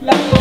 La